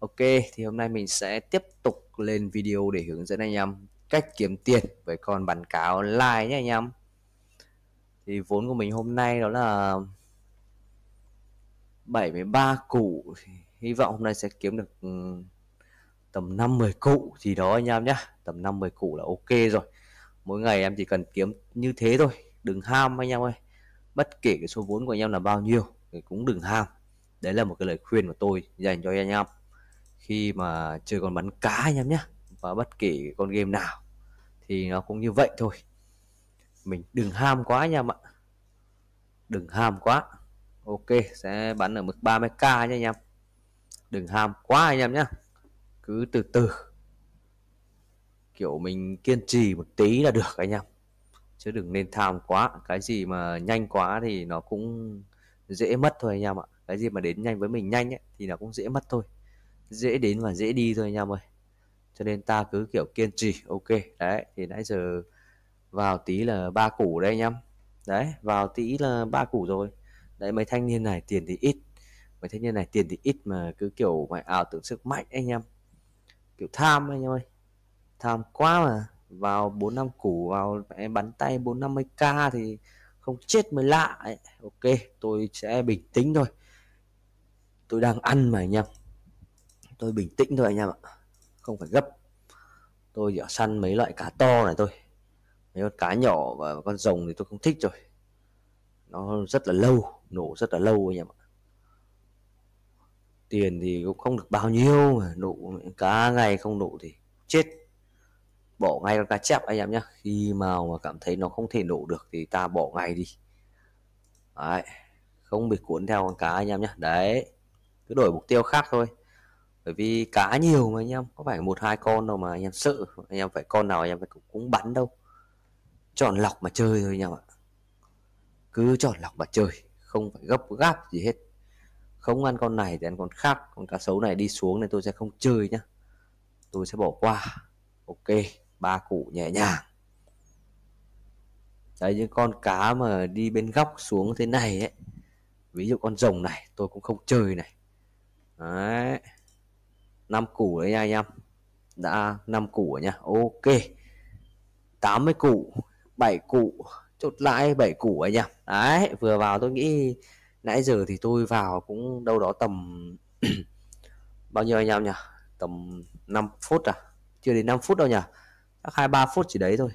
Ok, thì hôm nay mình sẽ tiếp tục lên video để hướng dẫn anh em cách kiếm tiền với con bán cáo online nhé anh em. Thì vốn của mình hôm nay đó là 73 củ. Hy vọng hôm nay sẽ kiếm được ừ, tầm 5-10 cụ gì đó anh em nhé. Tầm 5-10 cụ là ok rồi. Mỗi ngày em chỉ cần kiếm như thế thôi. Đừng ham anh em ơi. Bất kể cái số vốn của anh em là bao nhiêu thì cũng đừng ham. Đấy là một cái lời khuyên của tôi dành cho anh em khi mà chơi con bắn cá anh em nhé và bất kỳ con game nào thì nó cũng như vậy thôi. Mình đừng ham quá anh em ạ. Đừng ham quá. Ok sẽ bắn ở mức 30k nha anh em. Đừng ham quá anh em nhé. Cứ từ từ. Kiểu mình kiên trì một tí là được anh em. Chứ đừng nên tham quá. Cái gì mà nhanh quá thì nó cũng dễ mất thôi anh em ạ. Cái gì mà đến nhanh với mình nhanh ấy, thì nó cũng dễ mất thôi dễ đến và dễ đi thôi anh em ơi. Cho nên ta cứ kiểu kiên trì, ok. Đấy, thì nãy giờ vào tí là ba củ đây anh em. Đấy, vào tí là ba củ rồi. Đấy, mấy thanh niên này tiền thì ít. Mấy thanh niên này tiền thì ít mà cứ kiểu mày ảo tưởng sức mạnh anh em. Kiểu tham anh em ơi. Tham quá mà. Vào bốn năm củ, vào em bắn tay bốn năm mươi k thì không chết mới lạ ấy. ok, tôi sẽ bình tĩnh thôi. Tôi đang ăn mà anh em tôi bình tĩnh thôi anh em ạ. Không phải gấp. Tôi chỉ săn mấy loại cá to này thôi. Mấy con cá nhỏ và con rồng thì tôi không thích rồi. Nó rất là lâu, nổ rất là lâu anh em ạ. Tiền thì cũng không được bao nhiêu mà nổ cá ngày không nổ thì chết. Bỏ ngay con cá chép anh em nhé khi mà mà cảm thấy nó không thể nổ được thì ta bỏ ngay đi. Đấy, không bị cuốn theo con cá anh em nhé đấy, cứ đổi mục tiêu khác thôi bởi vì cá nhiều mà anh em, có phải một hai con đâu mà anh em sợ. Anh em phải, con nào anh em phải cũng bắn đâu. Chọn lọc mà chơi thôi anh em ạ. Cứ chọn lọc mà chơi, không phải gấp gáp gì hết. Không ăn con này thì ăn con khác, con cá sấu này đi xuống nên tôi sẽ không chơi nhá. Tôi sẽ bỏ qua. Ok, ba cụ nhẹ nhàng. Đấy, những con cá mà đi bên góc xuống thế này ấy, ví dụ con rồng này, tôi cũng không chơi này. Đấy năm củ đấy nha anh em. Đã năm củ rồi nha. Ok. 80 củ 7 củ, chốt lại 7 củ anh em đấy, vừa vào tôi nghĩ nãy giờ thì tôi vào cũng đâu đó tầm bao nhiêu anh em nhỉ? Tầm 5 phút à? Chưa đến 5 phút đâu nhỉ? Chắc hai, ba phút chỉ đấy thôi.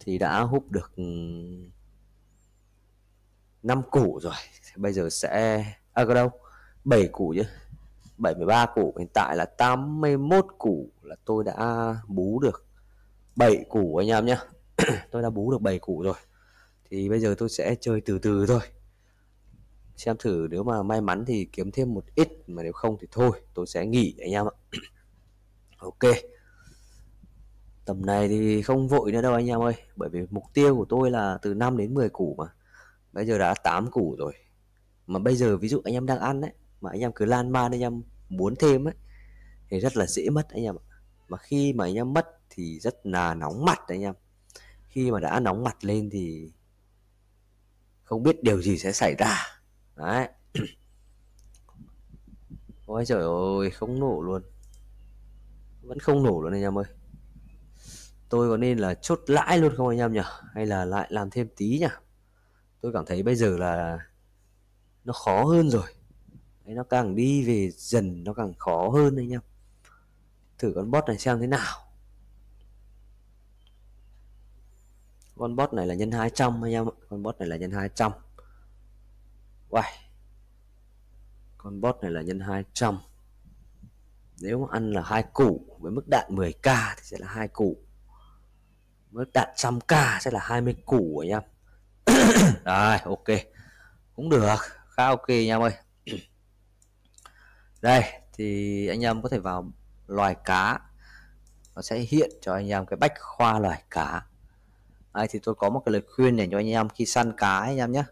Thì đã hút được ừ, 5 củ rồi. Bây giờ sẽ à có đâu? 7 củ chứ. 73 củ, hiện tại là 81 củ là tôi đã bú được 7 củ anh em nhé. Tôi đã bú được 7 củ rồi. Thì bây giờ tôi sẽ chơi từ từ thôi. Xem thử nếu mà may mắn thì kiếm thêm một ít, mà nếu không thì thôi, tôi sẽ nghỉ anh em ạ. Ok. Tầm này thì không vội nữa đâu anh em ơi, bởi vì mục tiêu của tôi là từ 5 đến 10 củ mà. Bây giờ đã 8 củ rồi. Mà bây giờ ví dụ anh em đang ăn đấy mà anh em cứ lan man anh em muốn thêm ấy, thì rất là dễ mất anh em ạ. Mà khi mà anh em mất thì rất là nóng mặt anh em. Khi mà đã nóng mặt lên thì không biết điều gì sẽ xảy ra. Đấy. Ôi trời ơi, không nổ luôn. Vẫn không nổ luôn anh em ơi. Tôi có nên là chốt lãi luôn không anh em nhỉ? Hay là lại làm thêm tí nhỉ? Tôi cảm thấy bây giờ là nó khó hơn rồi. Đấy, nó càng đi về dần nó càng khó hơn anh em thử con bot này xem thế nào. Con bot này là nhân 200 anh em ạ con bot này là nhân 200 Uầy. con bot này là nhân 200 nếu mà ăn là hai củ với mức đạn 10k thì sẽ là hai củ. Mức đạn trăm k sẽ là 20 củ anh em rồi ok. Cũng được. Khá ok anh em ơi đây thì anh em có thể vào loài cá. Nó sẽ hiện cho anh em cái bách khoa loài cá. Ai thì tôi có một cái lời khuyên để cho anh em khi săn cá anh em nhé.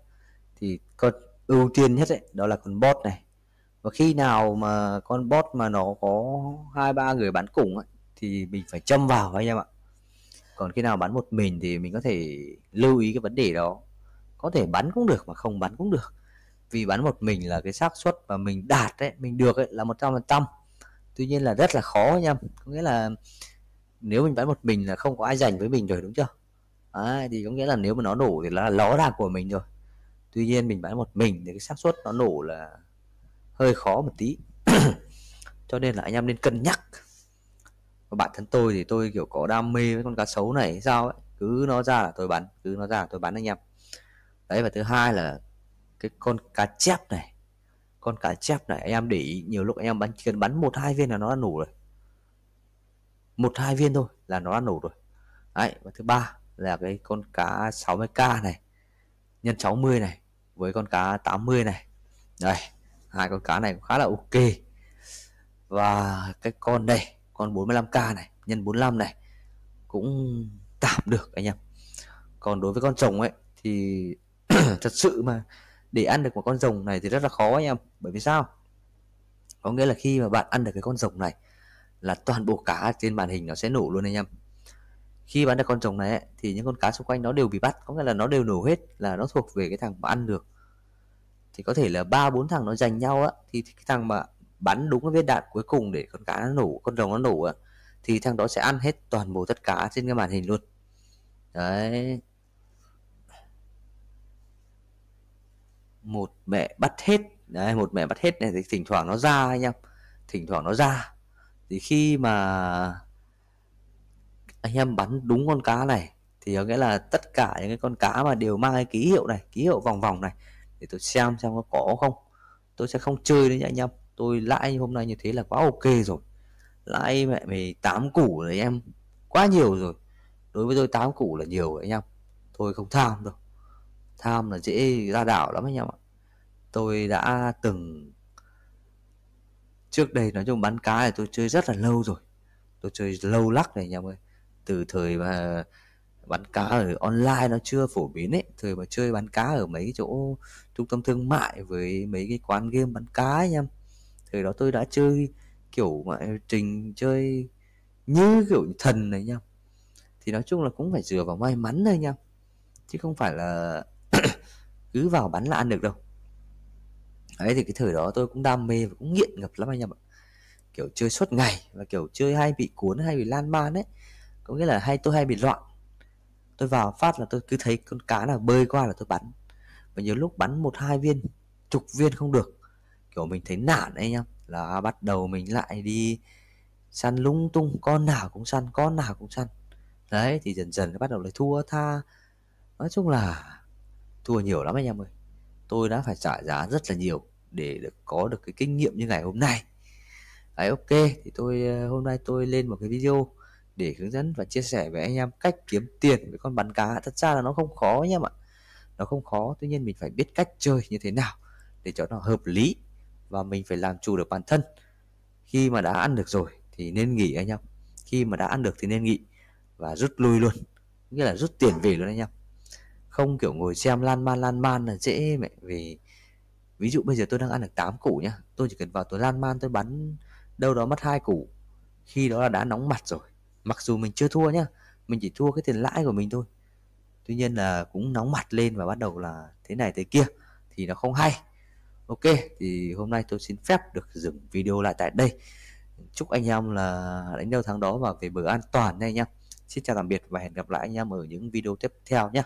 Thì con ưu tiên nhất ấy, đó là con bot này. Và khi nào mà con bot mà nó có hai ba người bắn cùng ấy, thì mình phải châm vào anh em ạ. Còn khi nào bắn một mình thì mình có thể lưu ý cái vấn đề đó. Có thể bắn cũng được mà không bắn cũng được vì bắn một mình là cái xác suất mà mình đạt đấy mình được ấy là một trăm phần trăm. Tuy nhiên là rất là khó nha. có nghĩa là nếu mình bắn một mình là không có ai giành với mình rồi đúng chưa? Đấy, thì có nghĩa là nếu mà nó nổ thì là ló đạc của mình rồi. Tuy nhiên mình bắn một mình thì cái xác suất nó nổ là hơi khó một tí. Cho nên là anh em nên cân nhắc. Và bản thân tôi thì tôi kiểu có đam mê với con cá sấu này sao ấy cứ nó ra là tôi bắn cứ nó ra là tôi bắn anh em. Đấy và thứ hai là cái con cá chép này. Con cá chép này, anh em để ý, nhiều lúc anh em bắn chỉ cần bắn một, hai viên là nó đã nổ rồi. Một, hai viên thôi là nó đã nổ rồi. Đấy, và thứ ba là cái con cá 60k này, nhân 60 này, với con cá 80 này. Đây, hai con cá này cũng khá là ok. Và cái con đây, con 45k này, nhân 45 này, cũng tạm được anh em. Còn đối với con chồng ấy, thì thật sự mà để ăn được một con rồng này thì rất là khó anh em. Bởi vì sao? Có nghĩa là khi mà bạn ăn được cái con rồng này là toàn bộ cá trên màn hình nó sẽ nổ luôn anh em. Khi bán được con rồng này ấy, thì những con cá xung quanh nó đều bị bắt. Có nghĩa là nó đều nổ hết là nó thuộc về cái thằng mà ăn được. Thì có thể là ba bốn thằng nó giành nhau á thì cái thằng mà bắn đúng cái viên đạn cuối cùng để con cá nó nổ con rồng nó nổ á thì thằng đó sẽ ăn hết toàn bộ tất cả trên cái màn hình luôn. Đấy. Một mẹ bắt hết. Đấy, một mẹ bắt hết này thì thỉnh thoảng nó ra anh em. Thỉnh thoảng nó ra. Thì khi mà anh em bắn đúng con cá này, thì có nghĩa là tất cả những cái con cá mà đều mang cái ký hiệu này, ký hiệu vòng vòng này, để tôi xem xem có có không. Tôi sẽ không chơi nữa nha anh em. Tôi lãi hôm nay như thế là quá ok rồi. Lãi mẹ mày tám củ rồi em. Quá nhiều rồi. Đối với tôi tám củ là nhiều rồi anh em. Tôi không tham đâu tham là dễ ra đảo lắm anh em ạ. Tôi đã từng, trước đây nói chung bắn cá thì tôi chơi rất là lâu rồi. Tôi chơi lâu lắc này anh em ơi. Từ thời mà bắn cá ở online nó chưa phổ biến ấy, thời mà chơi bắn cá ở mấy chỗ trung tâm thương mại với mấy cái quán game bắn cá anh em. Thời đó tôi đã chơi kiểu mà trình chơi như kiểu thần này nha thì nói chung là cũng phải dựa vào may mắn thôi nha chứ không phải là cứ vào bắn là ăn được đâu. Đấy, thì cái thời đó tôi cũng đam mê và cũng nghiện ngập lắm anh em ạ. Kiểu chơi suốt ngày và kiểu chơi hay bị cuốn, hay bị lan man ấy. Có nghĩa là hay, tôi hay bị loạn. Tôi vào phát là tôi cứ thấy con cá nào bơi qua là tôi bắn. Và nhiều lúc bắn một, hai viên, chục viên không được. Kiểu mình thấy nản anh em. Là bắt đầu mình lại đi săn lung tung, con nào cũng săn, con nào cũng săn. Đấy, thì dần dần bắt đầu lại thua tha. Nói chung là thua nhiều lắm anh em ơi. Tôi đã phải trả giá rất là nhiều để được có được cái kinh nghiệm như ngày hôm nay. Đấy, ok, thì tôi ờ, hôm nay tôi lên một cái video để hướng dẫn và chia sẻ với anh em cách kiếm tiền với con bắn cá. Thật ra là nó không khó anh em ạ. Nó không khó, tuy nhiên mình phải biết cách chơi như thế nào để cho nó hợp lý và mình phải làm chủ được bản thân. Khi mà đã ăn được rồi thì nên nghỉ anh em. Khi mà đã ăn được thì nên nghỉ và rút lui luôn. Nghĩa là rút tiền về luôn anh em không, kiểu, ngồi xem lan man lan man là dễ mẹ, vì ví dụ bây giờ tôi đang ăn được 8 củ nhá, tôi chỉ cần vào tôi lan man tôi bắn đâu đó mất hai củ, khi đó là đã nóng mặt rồi. Mặc dù mình chưa thua nhá, mình chỉ thua cái tiền lãi của mình thôi. Tuy nhiên là cũng nóng mặt lên và bắt đầu là thế này thế kia, thì nó không hay. Ok, thì hôm nay tôi xin phép được dừng video lại tại đây. Chúc anh em là đánh đâu thắng đó và về bờ an toàn nha anh em. Xin chào tạm biệt và hẹn gặp lại anh em ở những video tiếp theo nhé